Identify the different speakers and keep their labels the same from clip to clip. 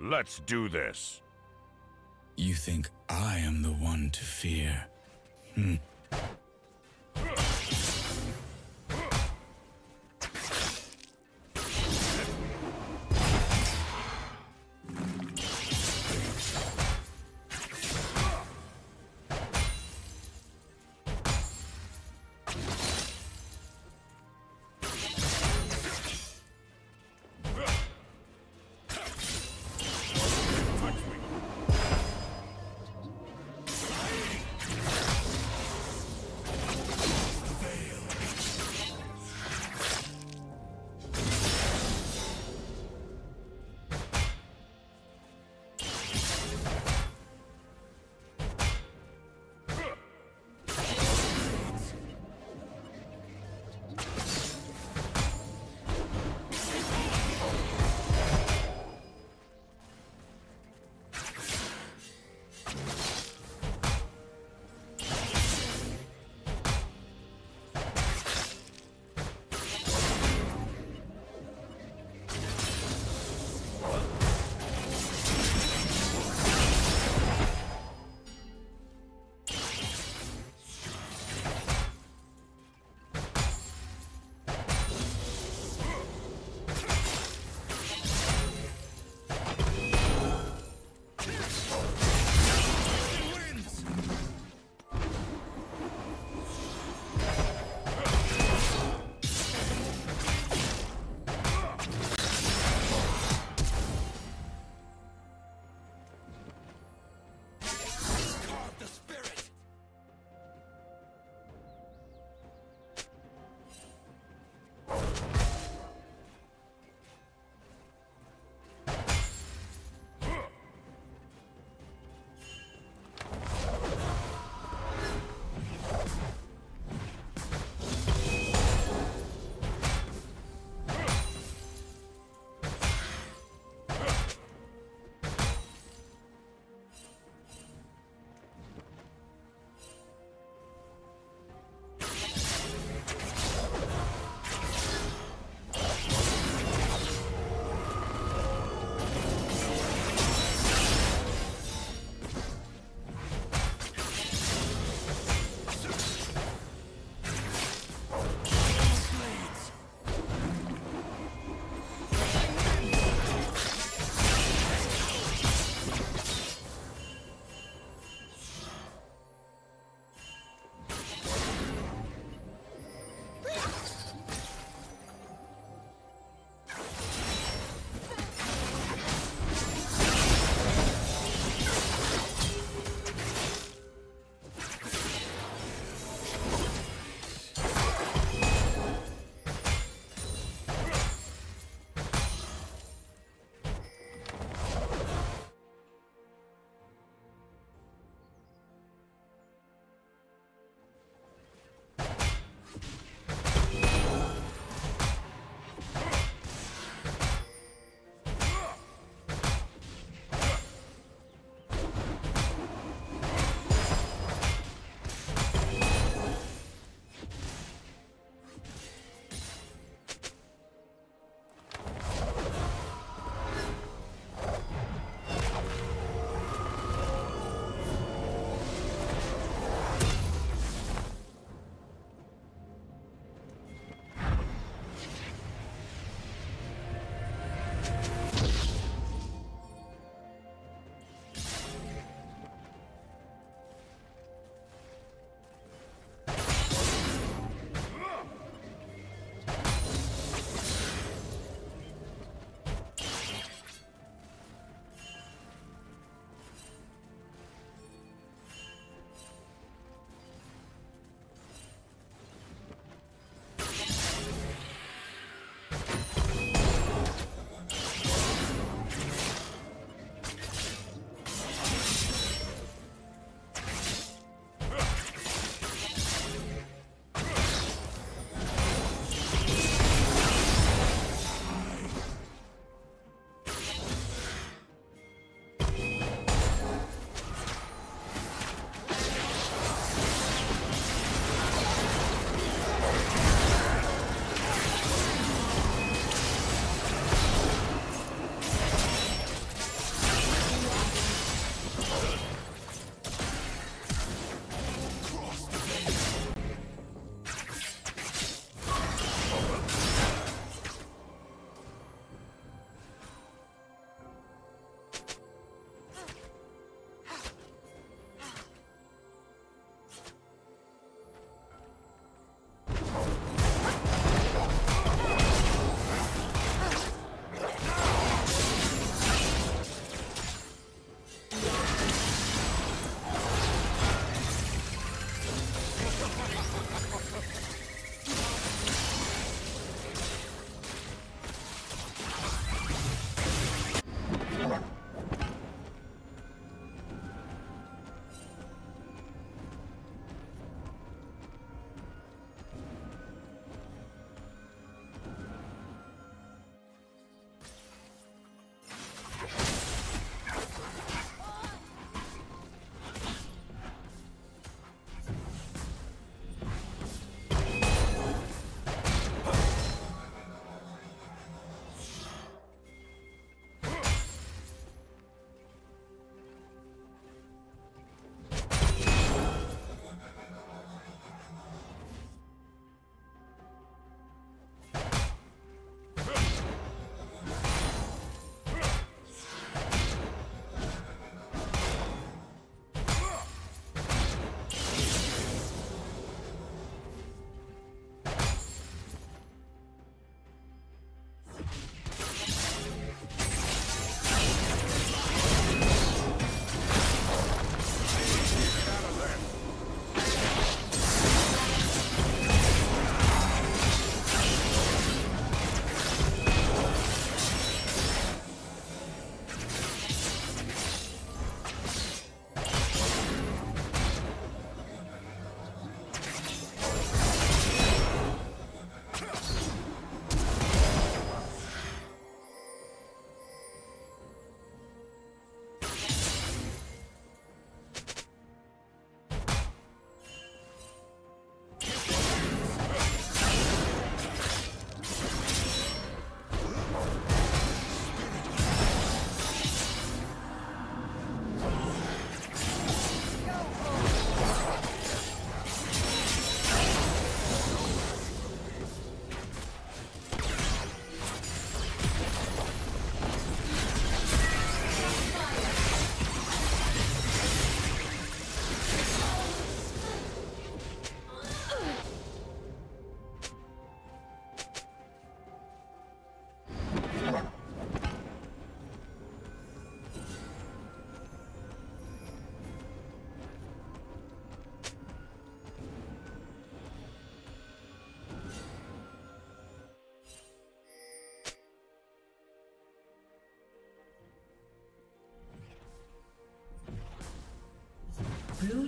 Speaker 1: Let's do this.
Speaker 2: You think I am the one to fear? Hmm.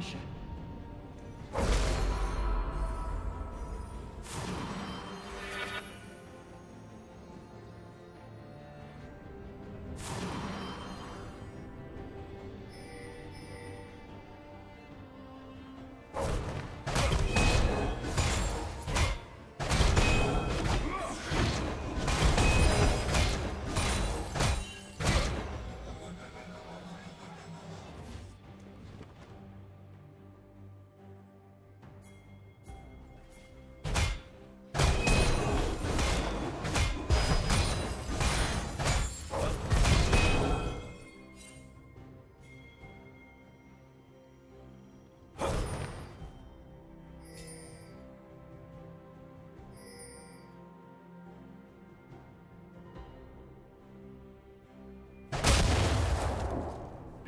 Speaker 3: 驶。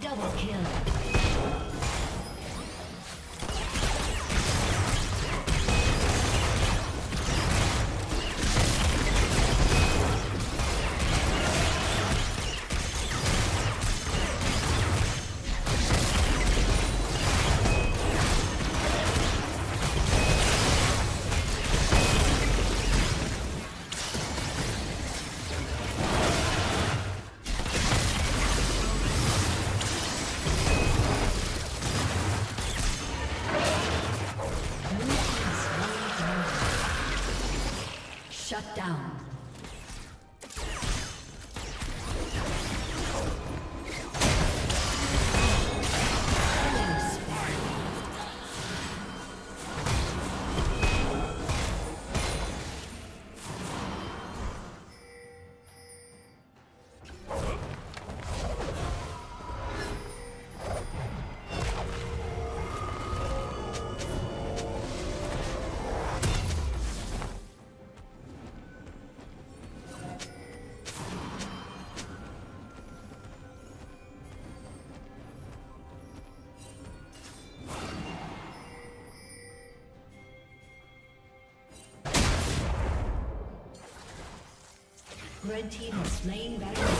Speaker 3: Double kill. Red team has slain Baron.